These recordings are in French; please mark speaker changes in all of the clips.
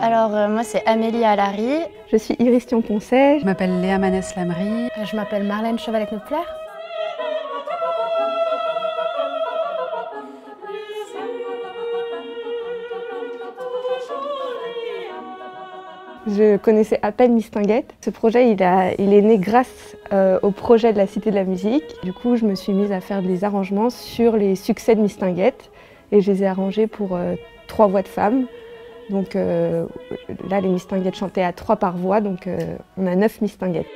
Speaker 1: Alors euh, moi c'est Amélie Alary.
Speaker 2: Je suis Iris Thion-Poncet.
Speaker 3: Je m'appelle Léa Manès-Lamry.
Speaker 4: Euh, Je m'appelle Marlène Chevalet-Knopfler.
Speaker 2: Je connaissais à peine Mistinguette. Ce projet, il, est né grâce euh, au projet de la Cité de la Musique. Du coup, je me suis mise à faire des arrangements sur les succès de Mistinguette et je les ai arrangés pour euh, trois voix de femmes. Donc euh, là, les Mistinguettes chantaient à trois par voix, donc on a neuf Mistinguettes.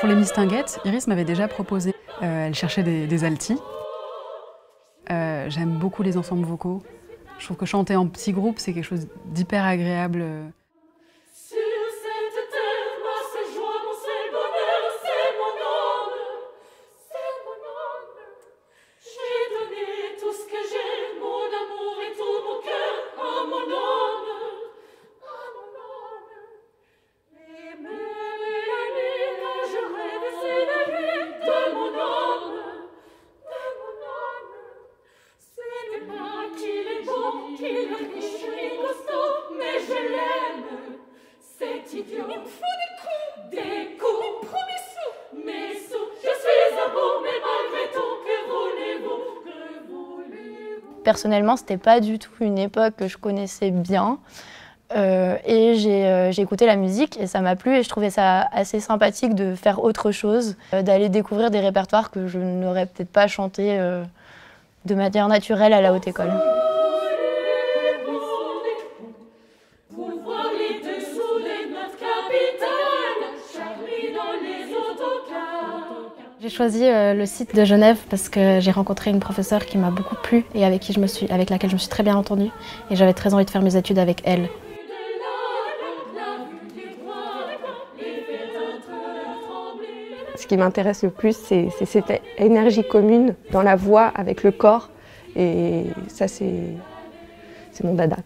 Speaker 3: Pour les mistinguettes, Iris m'avait déjà proposé. Elle cherchait des altis. Euh, J'aime beaucoup les ensembles vocaux. Je trouve que chanter en petit groupe, c'est quelque chose d'hyper agréable.
Speaker 5: Idiot. Il me
Speaker 1: Personnellement c'était pas du tout une époque que je connaissais bien. Euh, et j'ai euh, j'ai écouté la musique et ça m'a plu et je trouvais ça assez sympathique de faire autre chose, euh, d'aller découvrir des répertoires que je n'aurais peut-être pas chanté de manière naturelle à la haute école.
Speaker 4: J'ai choisi euh, le site de Genève parce que j'ai rencontré une professeure qui m'a beaucoup plu et avec, qui je me suis, avec laquelle je me suis très bien entendue. Et j'avais très envie de faire mes études avec elle.
Speaker 2: Ce qui m'intéresse le plus, c'est cette énergie commune dans la voix avec le corps. Et ça, c'est mon dada.